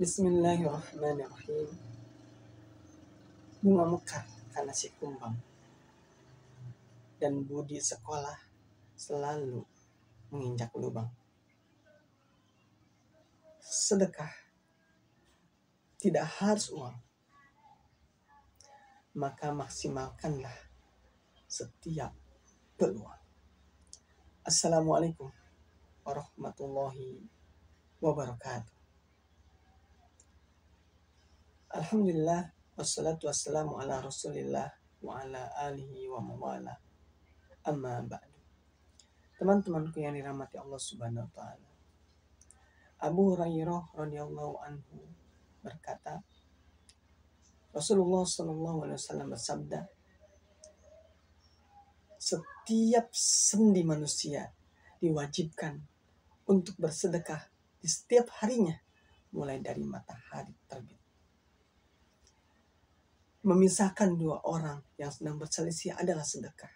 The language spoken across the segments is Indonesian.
Bismillahirrahmanirrahim. Bunga mekar karena si kumbang. Dan budi sekolah selalu menginjak lubang. Sedekah tidak harus uang. Maka maksimalkanlah setiap peluang. Assalamualaikum warahmatullahi wabarakatuh. Alhamdulillah wassalatu wassalamu ala rasulillah wa ala alihi wa mawala. Amma ba'du. Teman-temanku yang dirahmati Allah subhanahu wa ta'ala. Abu Hurairah radhiyallahu anhu berkata Rasulullah sallallahu alaihi wasallam bersabda setiap sendi manusia diwajibkan untuk bersedekah di setiap harinya mulai dari matahari terbit memisahkan dua orang yang sedang berselisih adalah sedekah.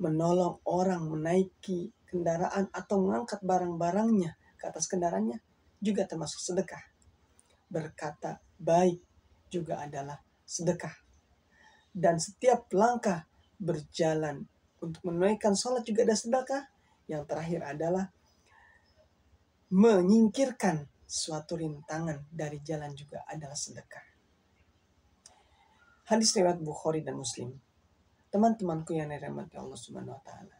Menolong orang menaiki kendaraan atau mengangkat barang-barangnya ke atas kendaraannya juga termasuk sedekah. Berkata baik juga adalah sedekah. Dan setiap langkah berjalan untuk menunaikan sholat juga ada sedekah. Yang terakhir adalah menyingkirkan suatu rintangan dari jalan juga adalah sedekah. Hadis riwayat Bukhari dan Muslim. Teman-temanku yang dirahmati Allah Subhanahu wa taala.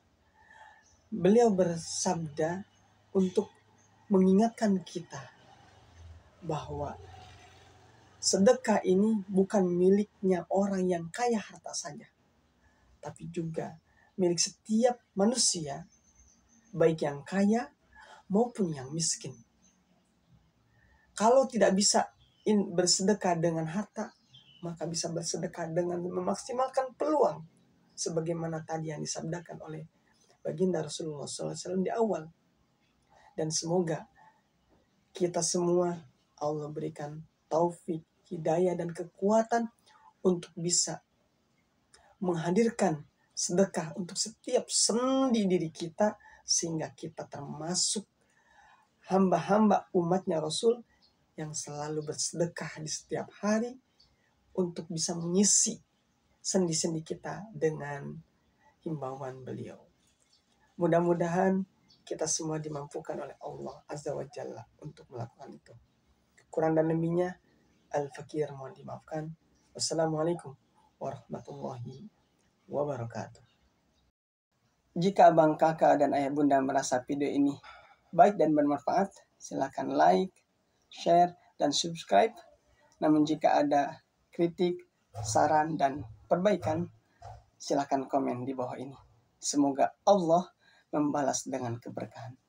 Beliau bersabda untuk mengingatkan kita bahwa sedekah ini bukan miliknya orang yang kaya harta saja, tapi juga milik setiap manusia, baik yang kaya maupun yang miskin. Kalau tidak bisa bersedekah dengan harta, maka bisa bersedekah dengan memaksimalkan peluang sebagaimana tadi yang disabdakan oleh baginda Rasulullah SAW di awal. Dan semoga kita semua Allah berikan taufik hidayah dan kekuatan untuk bisa menghadirkan sedekah untuk setiap sendi diri kita sehingga kita termasuk hamba-hamba umatnya Rasul yang selalu bersedekah di setiap hari untuk bisa mengisi sendi-sendi kita dengan himbauan beliau. Mudah-mudahan kita semua dimampukan oleh Allah Azza wa Jalla untuk melakukan itu. Kurang dan lebihnya, Al-Fakir mohon dimaafkan. Wassalamualaikum warahmatullahi wabarakatuh. Jika abang kakak dan ayah bunda merasa video ini baik dan bermanfaat, silakan like, share, dan subscribe. Namun jika ada kritik, saran, dan perbaikan, silahkan komen di bawah ini. Semoga Allah membalas dengan keberkahan.